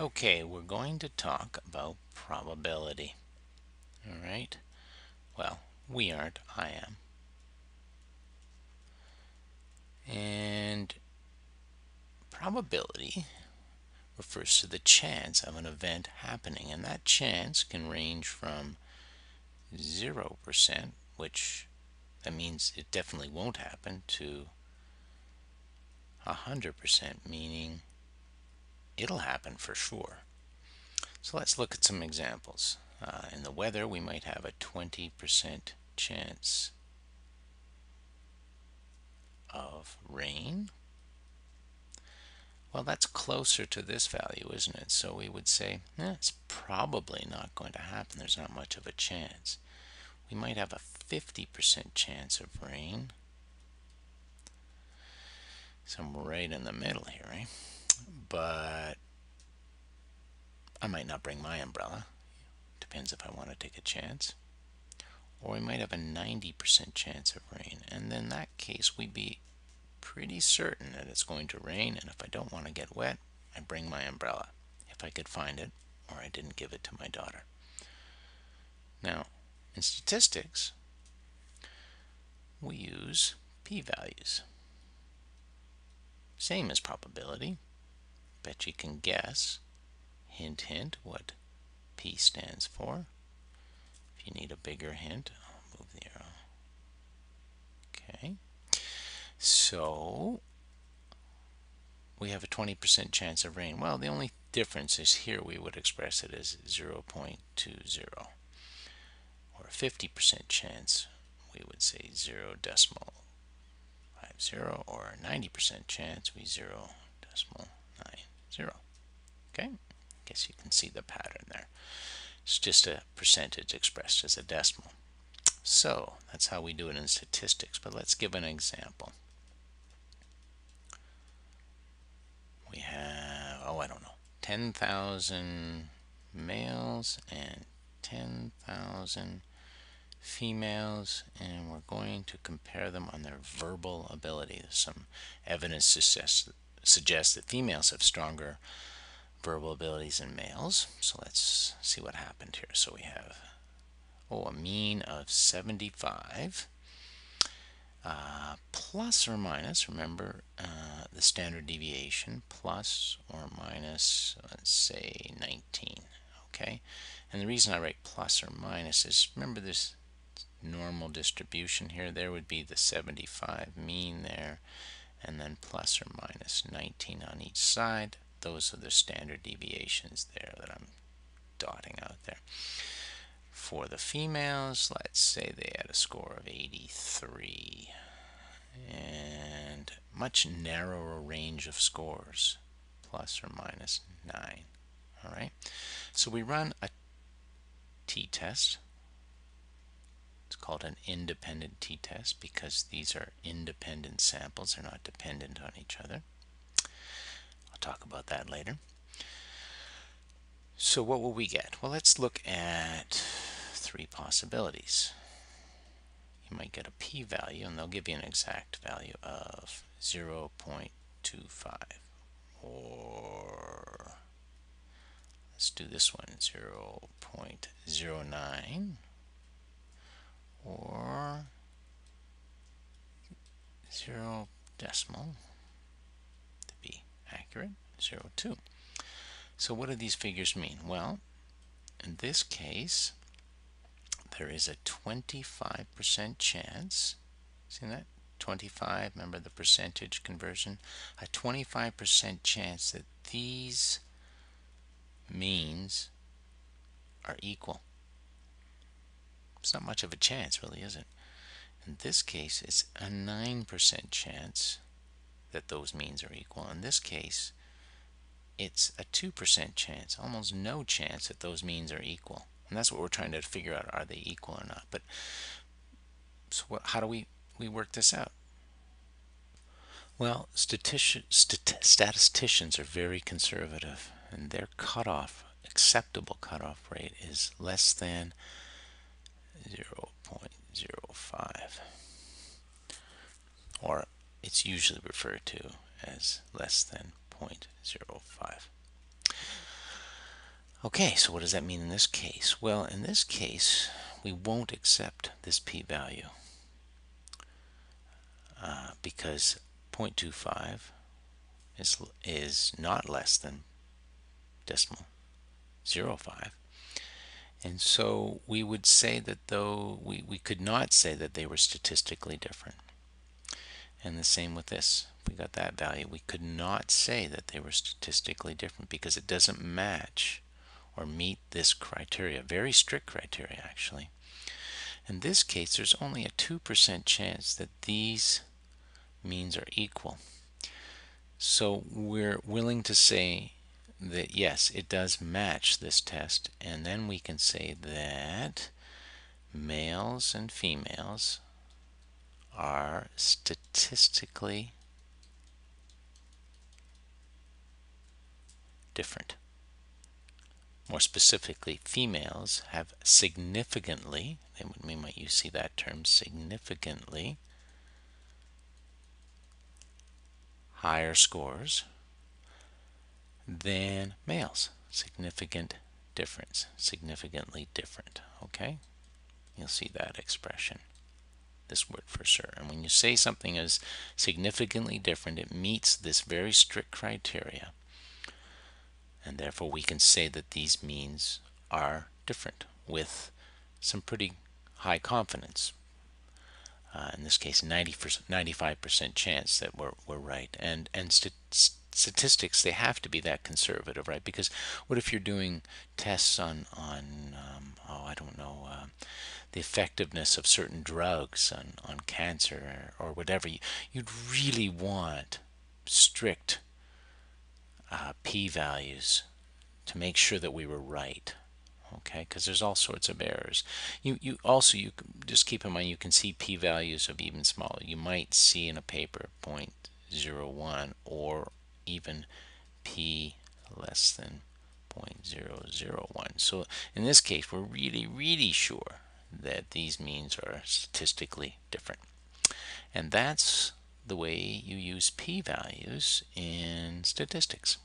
Okay, we're going to talk about probability. All right. Well, we aren't. I am. And probability refers to the chance of an event happening, and that chance can range from 0%, which that means it definitely won't happen, to 100%, meaning it'll happen for sure. So let's look at some examples. Uh, in the weather, we might have a 20% chance of rain. Well, that's closer to this value, isn't it? So we would say, eh, it's probably not going to happen. There's not much of a chance. We might have a 50% chance of rain. So I'm right in the middle here, right? But I might not bring my umbrella. Depends if I want to take a chance. Or we might have a 90% chance of rain. And in that case, we'd be pretty certain that it's going to rain. And if I don't want to get wet, I bring my umbrella. If I could find it, or I didn't give it to my daughter. Now, in statistics, we use p-values. Same as probability. Bet you can guess, hint, hint, what p stands for. If you need a bigger hint, I'll move the arrow. Okay. So, we have a 20% chance of rain. Well, the only difference is here we would express it as 0.20 or a 50% chance we would say 0 decimal 50 or a 90% chance we 0 decimal 90 okay? I guess you can see the pattern there. It's just a percentage expressed as a decimal. So that's how we do it in statistics but let's give an example. We have oh I don't know 10,000 males and 10,000 females and we're going to compare them on their verbal ability. Some evidence to suggests, suggests that females have stronger verbal abilities than males. So let's see what happened here. So we have oh a mean of 75 uh, plus or minus, remember uh, the standard deviation, plus or minus, let's say 19, okay? And the reason I write plus or minus is, remember this normal distribution here, there would be the 75 mean there, and then plus or minus 19 on each side. Those are the standard deviations there that I'm dotting out there. For the females, let's say they had a score of 83 and much narrower range of scores, plus or minus 9. All right, so we run a t-test. Called an independent t-test because these are independent samples. They're not dependent on each other. I'll talk about that later. So what will we get? Well, let's look at three possibilities. You might get a p-value, and they'll give you an exact value of 0.25. Or let's do this one, 0.09. Or 0 decimal, to be accurate, 0.2. So what do these figures mean? Well, in this case, there is a 25% chance, see that? 25, remember the percentage conversion? A 25% chance that these means are equal. It's not much of a chance, really, is it? In this case, it's a 9% chance that those means are equal. In this case, it's a 2% chance, almost no chance that those means are equal. And that's what we're trying to figure out, are they equal or not? But so what, how do we, we work this out? Well, statisticians are very conservative, and their cutoff, acceptable cutoff rate is less than 0.05. Or it's usually referred to as less than 0.05. Okay, so what does that mean in this case? Well, in this case, we won't accept this p-value uh, because 0.25 is, is not less than decimal 0.05. And so we would say that though we, we could not say that they were statistically different. And the same with this. We got that value. We could not say that they were statistically different because it doesn't match or meet this criteria, very strict criteria actually. In this case, there's only a 2% chance that these means are equal. So we're willing to say that yes, it does match this test, and then we can say that males and females are statistically different. More specifically, females have significantly, we might use see that term, significantly higher scores than males. Significant difference, significantly different, okay? You'll see that expression, this word for sure. And when you say something is significantly different, it meets this very strict criteria and therefore we can say that these means are different with some pretty high confidence. Uh, in this case, 90 95% chance that we're, we're right. And, and st statistics, they have to be that conservative, right? Because what if you're doing tests on, on um, oh, I don't know, uh, the effectiveness of certain drugs on, on cancer or, or whatever, you, you'd really want strict uh, p-values to make sure that we were right okay? Because there's all sorts of errors. You you also you just keep in mind you can see p-values of even smaller. You might see in a paper 0.01 or even p less than 0.001 so in this case we're really really sure that these means are statistically different and that's the way you use p-values in statistics.